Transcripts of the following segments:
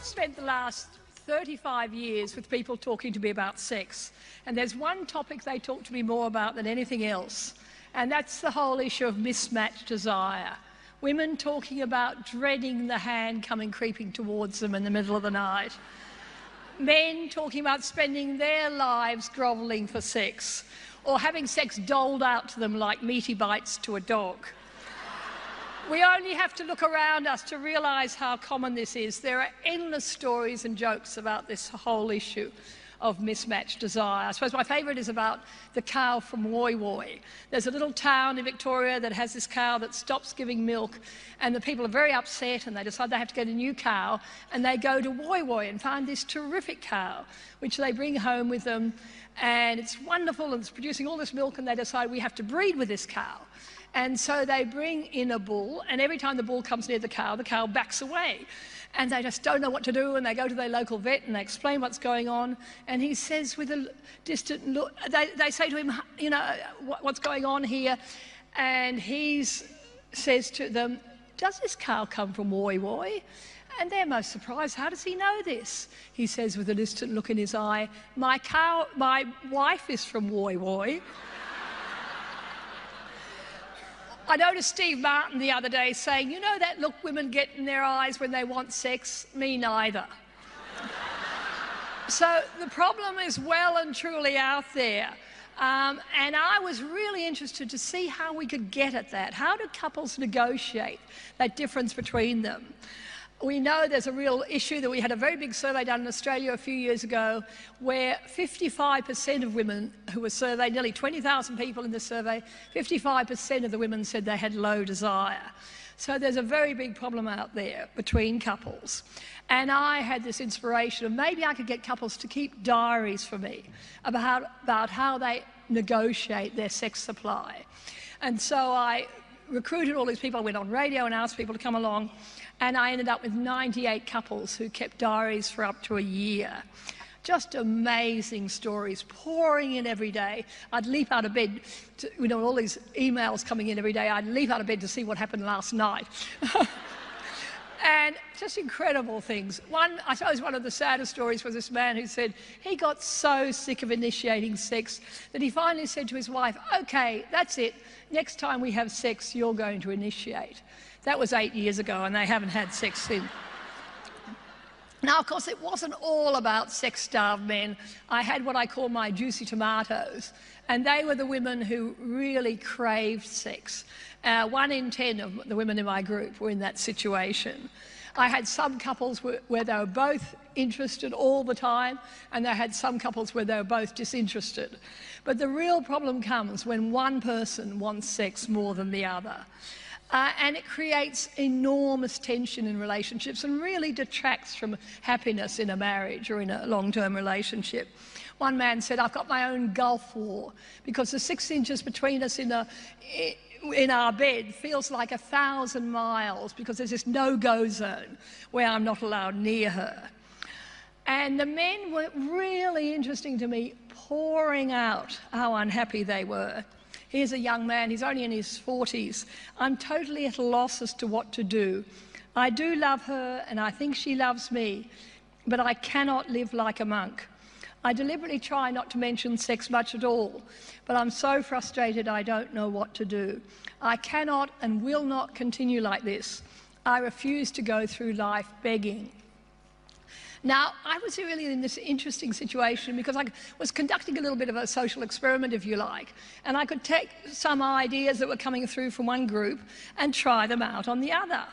I've spent the last 35 years with people talking to me about sex, and there's one topic they talk to me more about than anything else, and that's the whole issue of mismatched desire. Women talking about dreading the hand coming creeping towards them in the middle of the night. Men talking about spending their lives grovelling for sex, or having sex doled out to them like meaty bites to a dog. We only have to look around us to realise how common this is. There are endless stories and jokes about this whole issue of mismatched desire. I suppose my favourite is about the cow from Woy Woy. There's a little town in Victoria that has this cow that stops giving milk, and the people are very upset and they decide they have to get a new cow, and they go to Woy Woy and find this terrific cow, which they bring home with them, and it's wonderful and it's producing all this milk, and they decide we have to breed with this cow. And so they bring in a bull, and every time the bull comes near the cow, the cow backs away. And they just don't know what to do, and they go to their local vet and they explain what's going on. And he says, with a distant look, they, they say to him, You know, what's going on here? And he says to them, Does this cow come from Woy Woy? And they're most surprised. How does he know this? He says with a distant look in his eye, My cow, my wife is from Woi Woy. I noticed Steve Martin the other day saying, you know that look women get in their eyes when they want sex? Me neither. so the problem is well and truly out there. Um, and I was really interested to see how we could get at that. How do couples negotiate that difference between them? We know there's a real issue that we had a very big survey done in Australia a few years ago where 55% of women who were surveyed, nearly 20,000 people in the survey, 55% of the women said they had low desire. So there's a very big problem out there between couples. And I had this inspiration of maybe I could get couples to keep diaries for me about, about how they negotiate their sex supply. And so I recruited all these people. I went on radio and asked people to come along. And I ended up with 98 couples who kept diaries for up to a year. Just amazing stories pouring in every day. I'd leap out of bed, to, you know, all these emails coming in every day. I'd leap out of bed to see what happened last night. and just incredible things. One, I suppose one of the saddest stories was this man who said he got so sick of initiating sex that he finally said to his wife, okay, that's it. Next time we have sex, you're going to initiate. That was eight years ago, and they haven't had sex since. Now, of course, it wasn't all about sex starved men. I had what I call my juicy tomatoes, and they were the women who really craved sex. Uh, one in ten of the women in my group were in that situation. I had some couples where, where they were both interested all the time, and I had some couples where they were both disinterested. But the real problem comes when one person wants sex more than the other. Uh, and it creates enormous tension in relationships and really detracts from happiness in a marriage or in a long term relationship. One man said, I've got my own Gulf War because the six inches between us in, a, in our bed feels like a thousand miles because there's this no go zone where I'm not allowed near her. And the men were really interesting to me, pouring out how unhappy they were. Here's a young man, he's only in his 40s. I'm totally at a loss as to what to do. I do love her and I think she loves me, but I cannot live like a monk. I deliberately try not to mention sex much at all, but I'm so frustrated I don't know what to do. I cannot and will not continue like this. I refuse to go through life begging. Now, I was really in this interesting situation because I was conducting a little bit of a social experiment, if you like, and I could take some ideas that were coming through from one group and try them out on the other.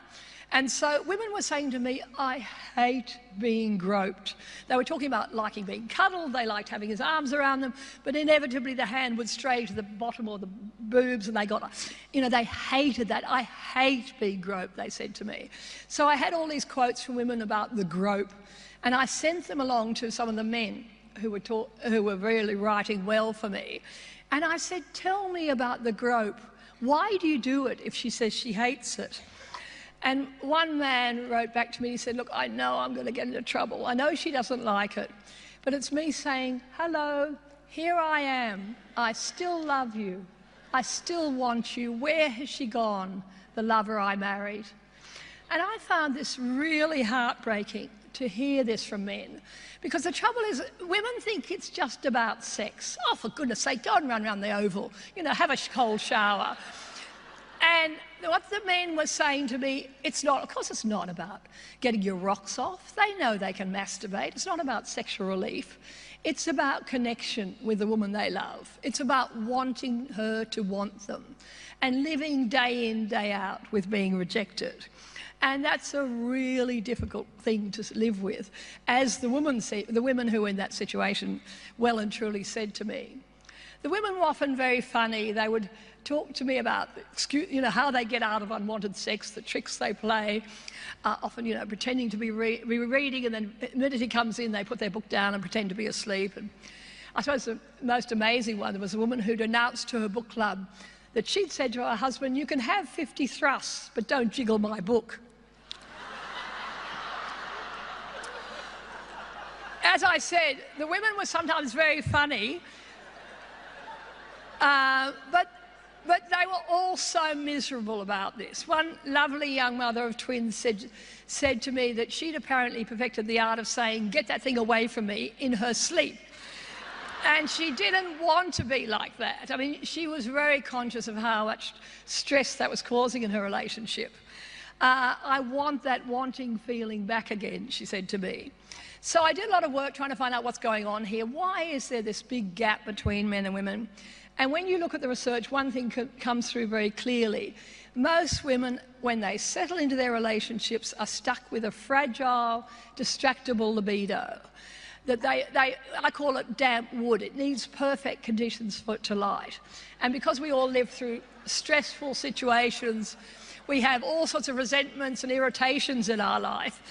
And so women were saying to me, I hate being groped. They were talking about liking being cuddled, they liked having his arms around them, but inevitably the hand would stray to the bottom or the boobs and they got, you know, they hated that. I hate being groped, they said to me. So I had all these quotes from women about the grope. And I sent them along to some of the men who were, taught, who were really writing well for me. And I said, Tell me about the grope. Why do you do it if she says she hates it? And one man wrote back to me, he said, Look, I know I'm going to get into trouble. I know she doesn't like it. But it's me saying, Hello, here I am. I still love you. I still want you. Where has she gone, the lover I married? And I found this really heartbreaking to hear this from men. Because the trouble is, women think it's just about sex. Oh, for goodness sake, go and run around the oval, you know, have a cold shower. And what the men were saying to me, it's not, of course, it's not about getting your rocks off. They know they can masturbate. It's not about sexual relief. It's about connection with the woman they love. It's about wanting her to want them and living day in, day out with being rejected. And that's a really difficult thing to live with, as the, woman the women who were in that situation well and truly said to me. The women were often very funny. They would talk to me about you know, how they get out of unwanted sex, the tricks they play, uh, often you know, pretending to be, re reading, and then the minute he comes in, they put their book down and pretend to be asleep. And I suppose the most amazing one was a woman who'd announced to her book club that she'd said to her husband, You can have 50 thrusts, but don't jiggle my book. As I said, the women were sometimes very funny, uh, but, but they were all so miserable about this. One lovely young mother of twins said, said to me that she'd apparently perfected the art of saying, Get that thing away from me, in her sleep. And she didn't want to be like that. I mean, she was very conscious of how much stress that was causing in her relationship. Uh, I want that wanting feeling back again, she said to me. So I did a lot of work trying to find out what's going on here. Why is there this big gap between men and women? And when you look at the research, one thing comes through very clearly. Most women, when they settle into their relationships, are stuck with a fragile, distractible libido. That they, they, I call it damp wood. It needs perfect conditions for it to light. And because we all live through stressful situations, we have all sorts of resentments and irritations in our life.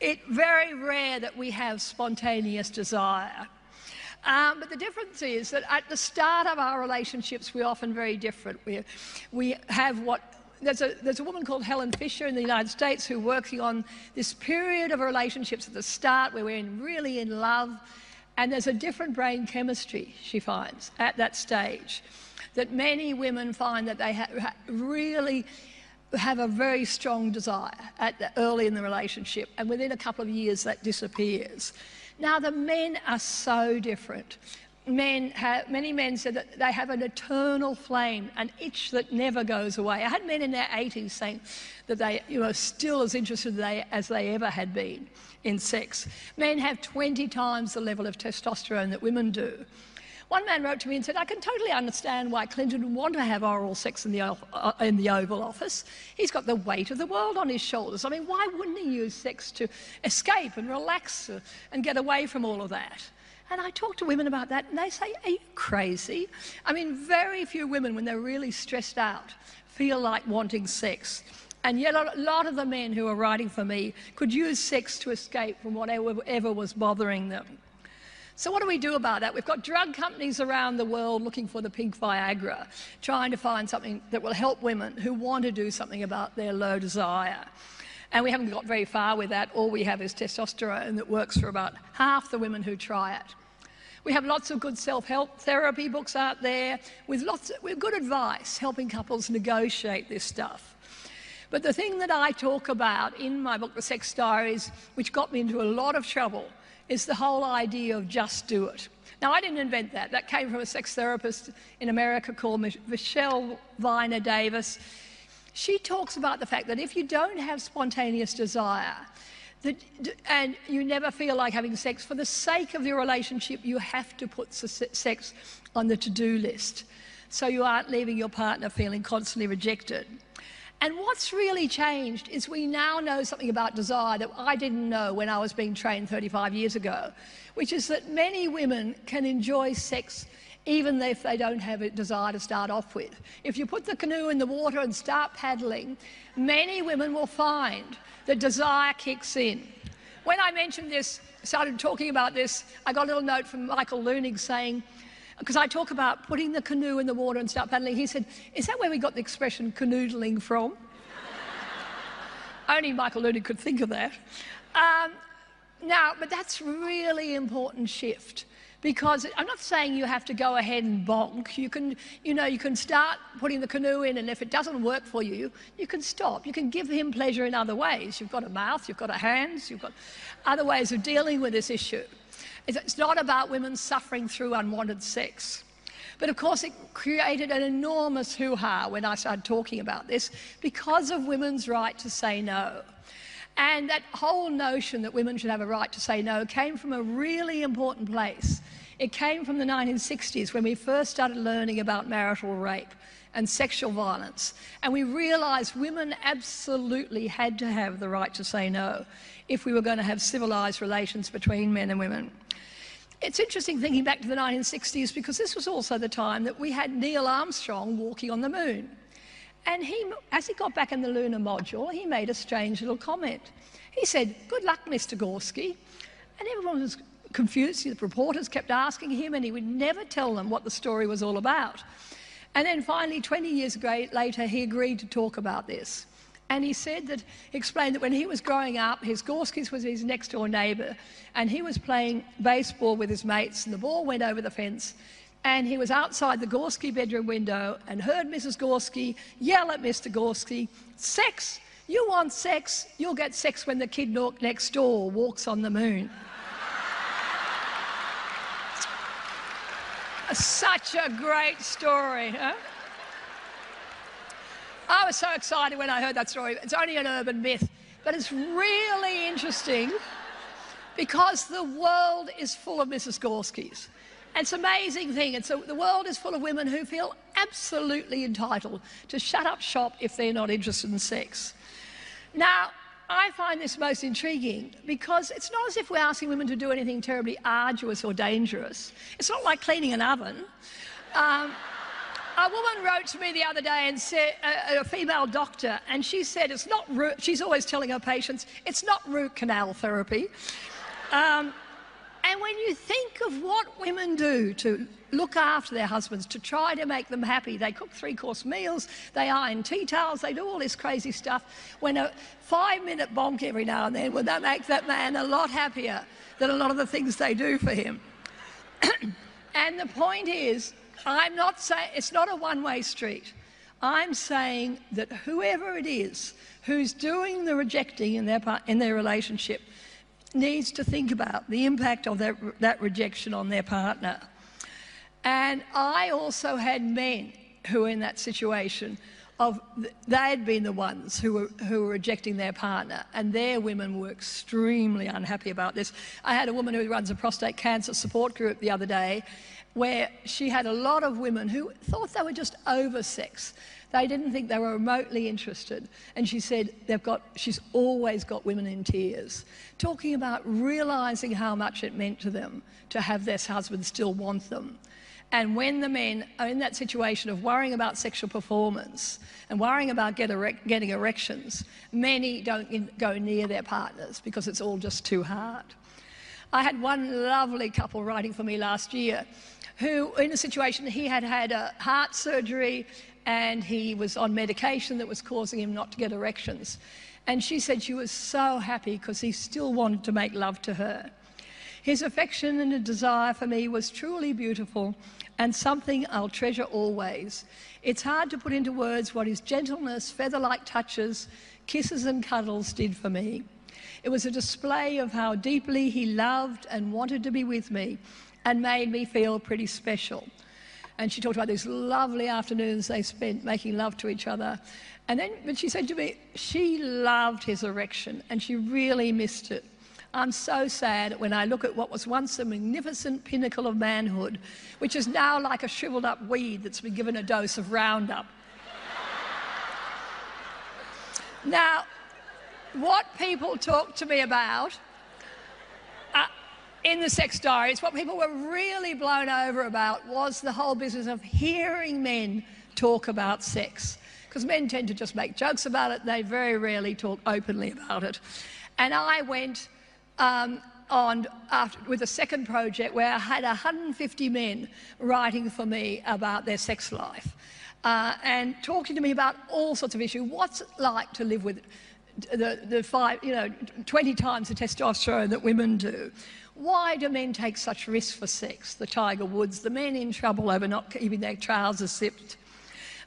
It's very rare that we have spontaneous desire. Um, but the difference is that at the start of our relationships, we're often very different. We, we have what there's a, there's a woman called Helen Fisher in the United States who's working on this period of relationships at the start where we're in, really in love, and there's a different brain chemistry, she finds, at that stage. That many women find that they ha really have a very strong desire the, early in the relationship, and within a couple of years that disappears. Now, the men are so different. Men have, many men said that they have an eternal flame, an itch that never goes away. I had men in their 80s saying that they you know, still as interested as they ever had been in sex. Men have 20 times the level of testosterone that women do. One man wrote to me and said, I can totally understand why Clinton would want to have oral sex in the, uh, in the Oval Office. He's got the weight of the world on his shoulders. I mean, why wouldn't he use sex to escape and relax uh, and get away from all of that? And I talk to women about that, and they say, Are you crazy? I mean, very few women, when they're really stressed out, feel like wanting sex. And yet, a lot of the men who are writing for me could use sex to escape from whatever was bothering them. So what do we do about that? We've got drug companies around the world looking for the pink Viagra, trying to find something that will help women who want to do something about their low desire. And we haven't got very far with that. All we have is testosterone that works for about half the women who try it. We have lots of good self-help therapy books out there with lots of, with good advice helping couples negotiate this stuff. But the thing that I talk about in my book, The Sex Diaries, which got me into a lot of trouble, is the whole idea of just do it. Now, I didn't invent that. That came from a sex therapist in America called Michelle Viner Davis. She talks about the fact that if you don't have spontaneous desire, that, and you never feel like having sex, for the sake of your relationship, you have to put sex on the to-do list so you aren't leaving your partner feeling constantly rejected. And what's really changed is we now know something about desire that I didn't know when I was being trained 35 years ago, which is that many women can enjoy sex even if they don't have a desire to start off with. If you put the canoe in the water and start paddling, many women will find that desire kicks in. When I mentioned this, started talking about this, I got a little note from Michael Leunig saying, because I talk about putting the canoe in the water and start paddling. He said, is that where we got the expression canoodling from? Only Michael Leunig could think of that. Um, now, but that's really important shift because I'm not saying you have to go ahead and bonk. You can, you know, you can start putting the canoe in, and if it doesn't work for you, you can stop. You can give him pleasure in other ways. You've got a mouth, you've got a hands, you've got other ways of dealing with this issue. It's not about women suffering through unwanted sex. But of course, it created an enormous hoo ha when I started talking about this because of women's right to say no. And that whole notion that women should have a right to say no came from a really important place. It came from the 1960s when we first started learning about marital rape and sexual violence. And we realised women absolutely had to have the right to say no if we were going to have civilised relations between men and women. It's interesting thinking back to the 1960s because this was also the time that we had Neil Armstrong walking on the moon. And he, as he got back in the lunar module, he made a strange little comment. He said, Good luck, Mr. Gorski. And everyone was confused. The reporters kept asking him, and he would never tell them what the story was all about. And then finally, 20 years later, he agreed to talk about this. And he said that, he explained that when he was growing up, his Gorskis was his next door neighbour, and he was playing baseball with his mates, and the ball went over the fence, and he was outside the Gorski bedroom window and heard Mrs. Gorski yell at Mr. Gorski, Sex! You want sex? You'll get sex when the kid next door walks on the moon. Such a great story, huh? I was so excited when I heard that story. It's only an urban myth, but it's really interesting because the world is full of Mrs. Gorskis. And it's an amazing thing. It's a, the world is full of women who feel absolutely entitled to shut up shop if they're not interested in sex. Now, I find this most intriguing because it's not as if we're asking women to do anything terribly arduous or dangerous. It's not like cleaning an oven. Um, a woman wrote to me the other day and said, a, a female doctor, and she said it's not, root, she's always telling her patients, it's not root canal therapy. Um, and when you think of what women do to look after their husbands, to try to make them happy, they cook three course meals, they iron tea towels, they do all this crazy stuff. When a five minute bonk every now and then, would that make that man a lot happier than a lot of the things they do for him? and the point is, I'm not saying it's not a one way street. I'm saying that whoever it is who's doing the rejecting in their, in their relationship needs to think about the impact of that, that rejection on their partner. And I also had men who were in that situation of they had been the ones who were, who were rejecting their partner, and their women were extremely unhappy about this. I had a woman who runs a prostate cancer support group the other day where she had a lot of women who thought they were just over sex. They didn't think they were remotely interested. And she said they've got, she's always got women in tears, talking about realizing how much it meant to them to have their husband still want them. And when the men are in that situation of worrying about sexual performance and worrying about get erect, getting erections, many don't in, go near their partners because it's all just too hard. I had one lovely couple writing for me last year who, in a situation, he had had a heart surgery and he was on medication that was causing him not to get erections. And she said she was so happy because he still wanted to make love to her. His affection and desire for me was truly beautiful and something I'll treasure always. It's hard to put into words what his gentleness, feather like touches, kisses, and cuddles did for me. It was a display of how deeply he loved and wanted to be with me and made me feel pretty special. And she talked about these lovely afternoons they spent making love to each other. And then but she said to me, she loved his erection and she really missed it. I'm so sad when I look at what was once a magnificent pinnacle of manhood, which is now like a shriveled up weed that's been given a dose of Roundup. now, what people talk to me about uh, in the sex diaries, what people were really blown over about was the whole business of hearing men talk about sex. Because men tend to just make jokes about it, they very rarely talk openly about it. And I went um, on after, with a second project where I had 150 men writing for me about their sex life uh, and talking to me about all sorts of issues. What's it like to live with the, the five, you know, 20 times the testosterone that women do? Why do men take such risks for sex? The Tiger Woods, the men in trouble over not keeping their trousers zipped,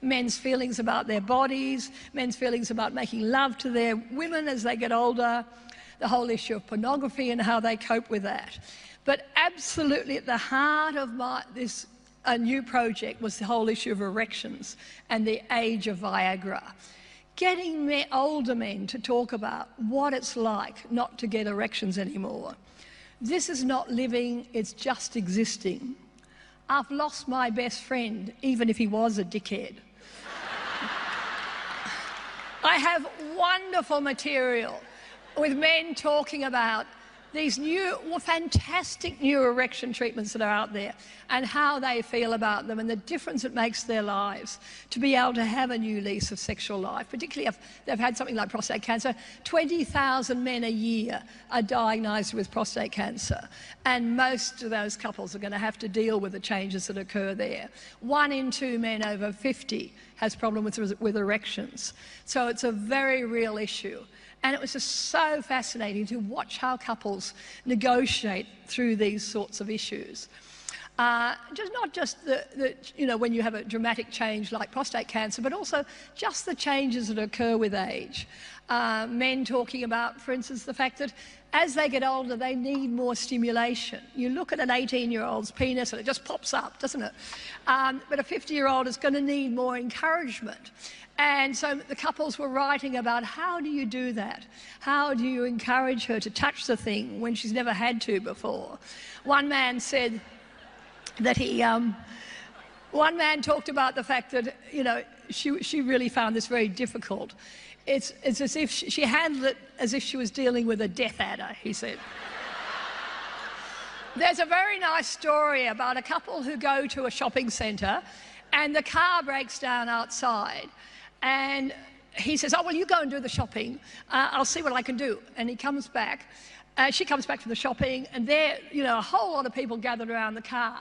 men's feelings about their bodies, men's feelings about making love to their women as they get older, the whole issue of pornography and how they cope with that. But absolutely at the heart of my, this new project was the whole issue of erections and the age of Viagra. Getting me, older men to talk about what it's like not to get erections anymore. This is not living, it's just existing. I've lost my best friend, even if he was a dickhead. I have wonderful material with men talking about these new, fantastic new erection treatments that are out there and how they feel about them and the difference it makes their lives to be able to have a new lease of sexual life, particularly if they've had something like prostate cancer. 20,000 men a year are diagnosed with prostate cancer, and most of those couples are going to have to deal with the changes that occur there. One in two men over 50 has problems with, with erections. So it's a very real issue. And it was just so fascinating to watch how couples negotiate through these sorts of issues. Uh, just not just the, the, you know, when you have a dramatic change like prostate cancer, but also just the changes that occur with age. Uh, men talking about, for instance, the fact that as they get older, they need more stimulation. You look at an 18 year old's penis and it just pops up, doesn't it? Um, but a 50 year old is going to need more encouragement. And so the couples were writing about how do you do that? How do you encourage her to touch the thing when she's never had to before? One man said that he, um, one man talked about the fact that, you know, she, she really found this very difficult. It's, it's as if she, she handled it as if she was dealing with a death adder, he said. There's a very nice story about a couple who go to a shopping centre and the car breaks down outside and he says, Oh, well, you go and do the shopping. Uh, I'll see what I can do. And he comes back. Uh, she comes back from the shopping, and there, you know, a whole lot of people gathered around the car.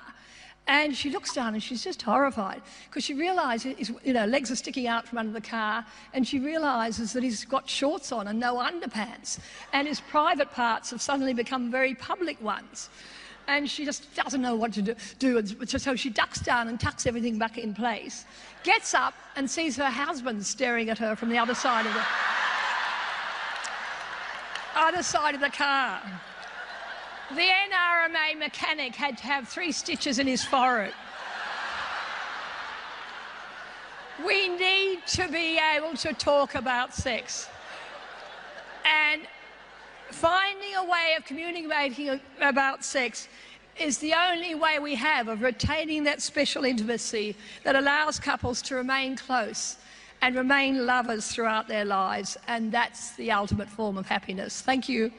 And she looks down and she's just horrified because she realizes, you know, legs are sticking out from under the car, and she realizes that he's got shorts on and no underpants, and his private parts have suddenly become very public ones and she just doesn't know what to do. do. So she ducks down and tucks everything back in place, gets up and sees her husband staring at her from the other side of the other side of the car. The NRMA mechanic had to have three stitches in his forehead. We need to be able to talk about sex. And finding a way of communicating about sex is the only way we have of retaining that special intimacy that allows couples to remain close and remain lovers throughout their lives. And that's the ultimate form of happiness. Thank you.